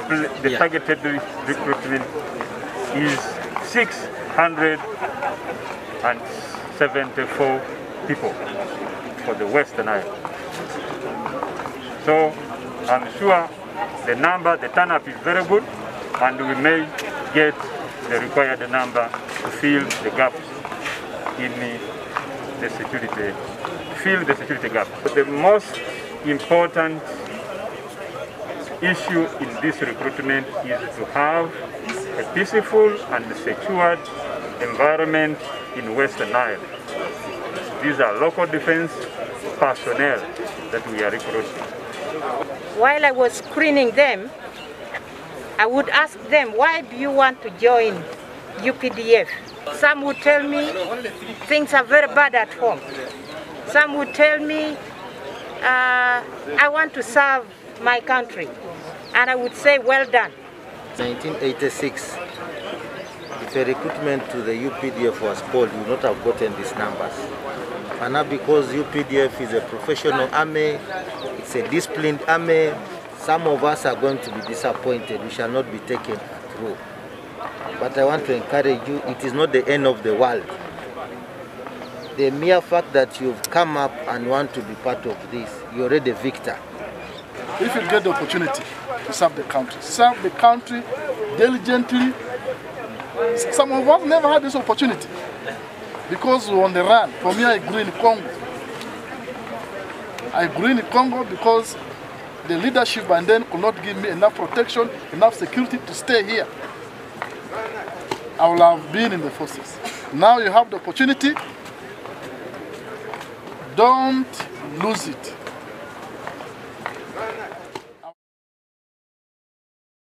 the Yeah. targeted recruitment is 674 people for the Western Nile. So I'm sure the number, the turn-up is very good, and we may get the required number to fill the gaps in the security, fill the security gap. But the most important issue in this recruitment is to have a peaceful and secured environment in Western Nile. These are local defense personnel that we are recruiting. While I was screening them, I would ask them, why do you want to join UPDF? Some would tell me things are very bad at home. Some would tell me, uh, I want to serve my country. And I would say, well done. 1986, if a recruitment to the UPDF was called, you would not have gotten these numbers. And now because UPDF is a professional army, it's a disciplined army, some of us are going to be disappointed. We shall not be taken through. But I want to encourage you, it is not the end of the world. The mere fact that you've come up and want to be part of this, you're already a victor. If you get the opportunity to serve the country, serve the country diligently. Some of us never had this opportunity because we were on the run. For me, I grew in Congo. I grew in Congo because the leadership and then could not give me enough protection, enough security to stay here. I will have been in the forces. Now you have the opportunity. Don't lose it.